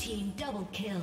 Team double kill.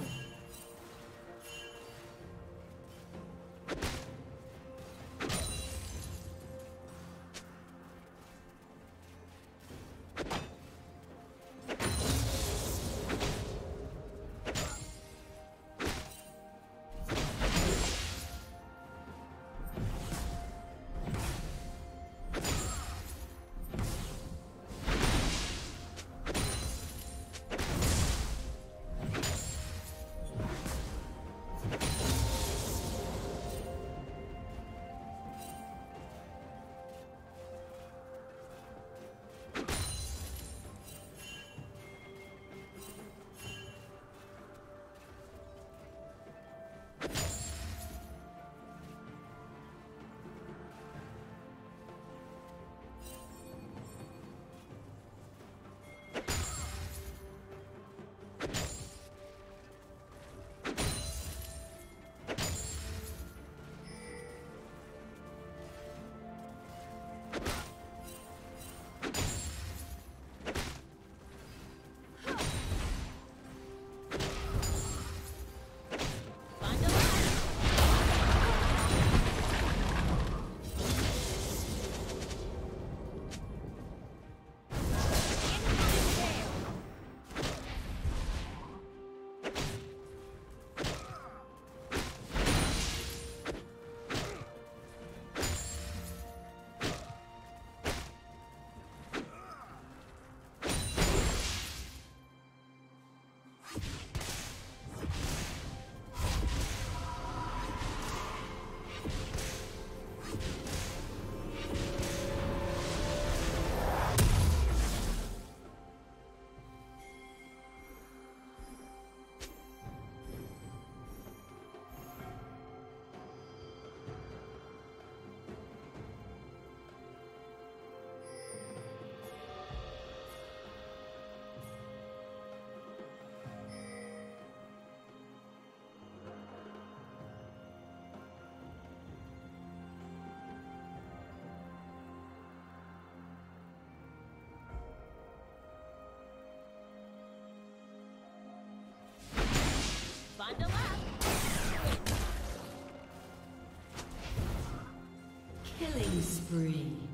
Killing spree.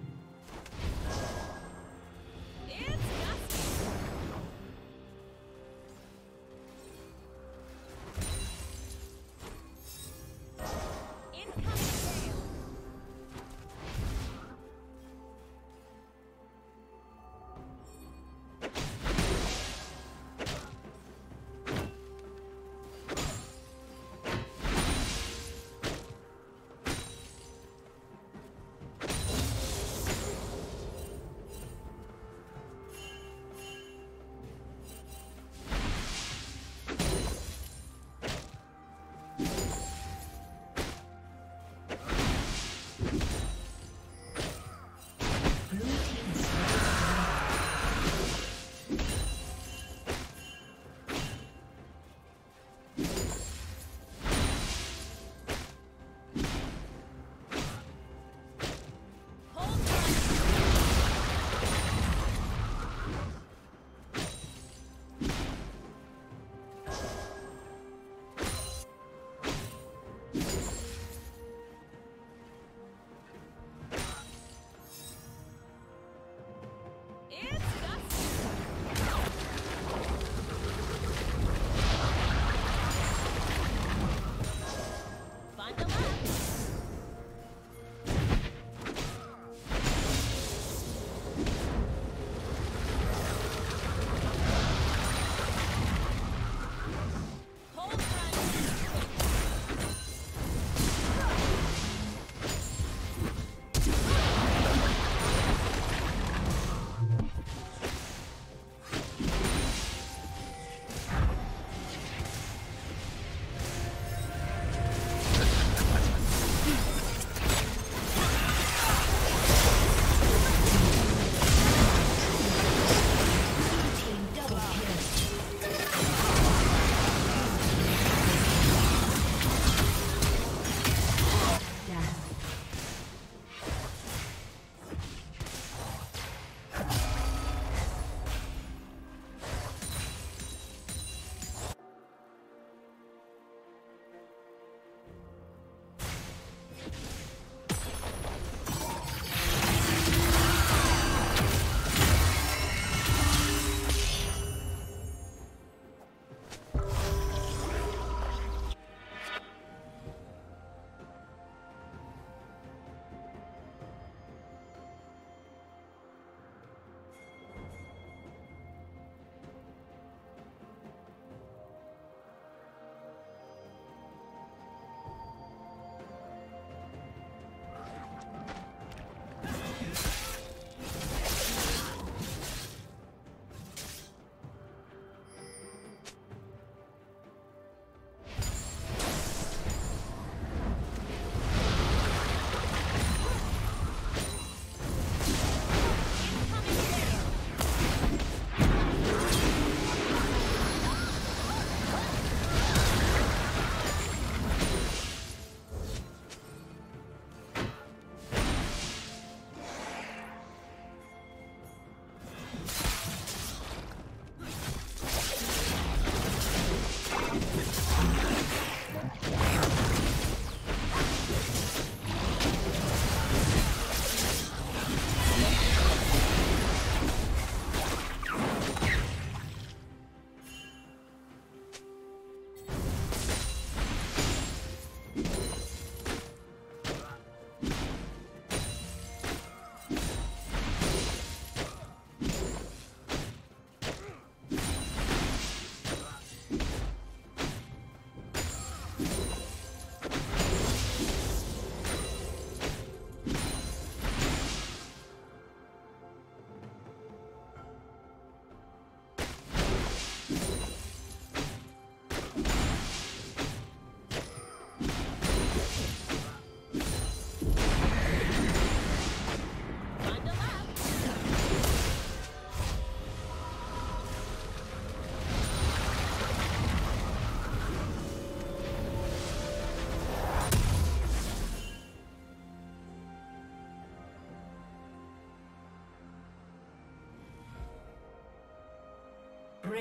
It's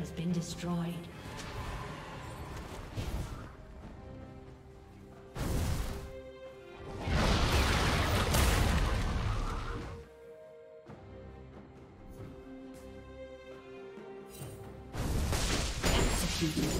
has been destroyed. Executed.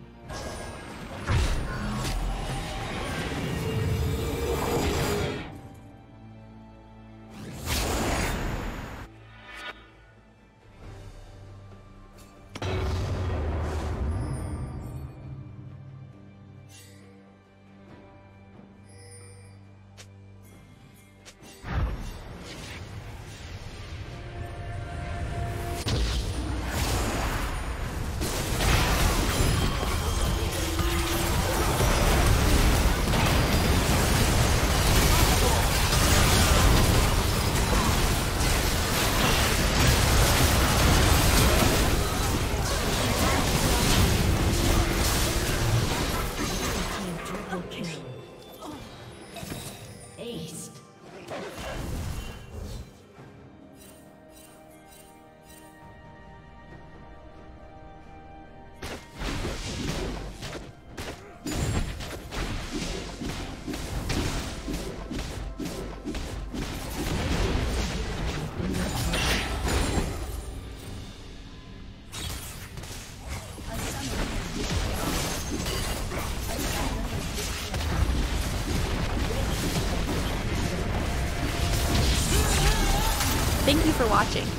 Watching.